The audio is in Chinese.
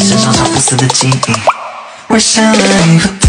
身上这不色的记忆，我想了以后。